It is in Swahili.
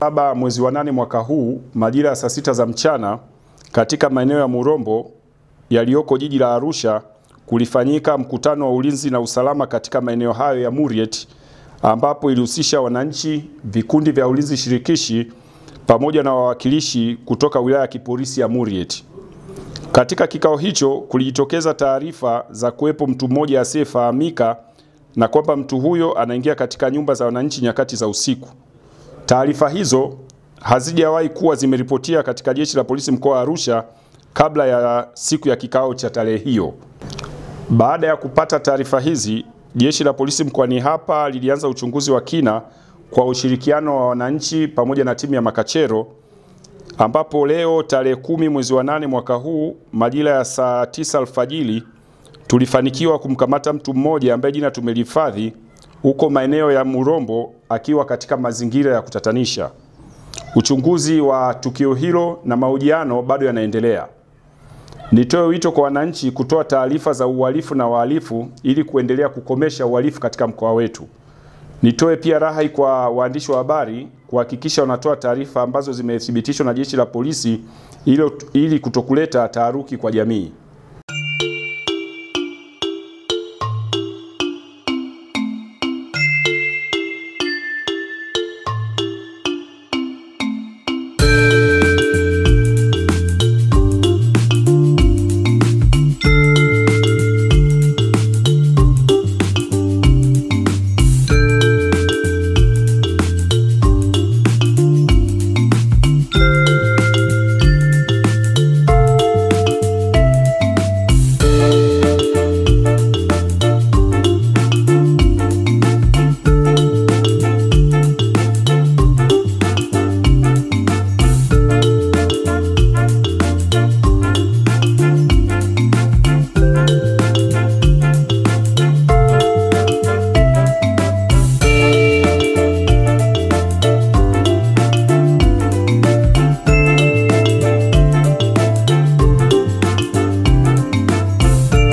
Saba mwezi wa nane mwaka huu majira ya saa sita za mchana katika maeneo ya Murombo yaliyoko jiji la Arusha kulifanyika mkutano wa ulinzi na usalama katika maeneo hayo ya Muriet ambapo ilihusisha wananchi, vikundi vya ulinzi shirikishi pamoja na wawakilishi kutoka wilaya ya kipolisi ya Muriet. Katika kikao hicho kulijitokeza taarifa za kuwepo mtu mmoja asiyefahamika na kwamba mtu huyo anaingia katika nyumba za wananchi nyakati za usiku. Taarifa hizo hazijawahi kuwa zimeripotia katika jeshi la polisi mkoa wa Arusha kabla ya siku ya kikao cha tarehe hiyo. Baada ya kupata taarifa hizi, jeshi la polisi mkoani hapa lilianza uchunguzi wa kina kwa ushirikiano wa wananchi pamoja na timu ya makachero ambapo leo tarehe kumi mwezi wa nane mwaka huu majira ya saa tisa alfajili tulifanikiwa kumkamata mtu mmoja ambaye jina tumelihifadhi huko maeneo ya Murombo akiwa katika mazingira ya kutatanisha. Uchunguzi wa tukio hilo na mahojiano bado yanaendelea. Nitoe wito kwa wananchi kutoa taarifa za uhalifu na wahalifu ili kuendelea kukomesha uhalifu katika mkoa wetu. Nitoe pia rai kwa waandishi wa habari kuhakikisha wanatoa taarifa ambazo zimethibitishwa na jeshi la polisi ili, ili kutokuleta taharuki kwa jamii.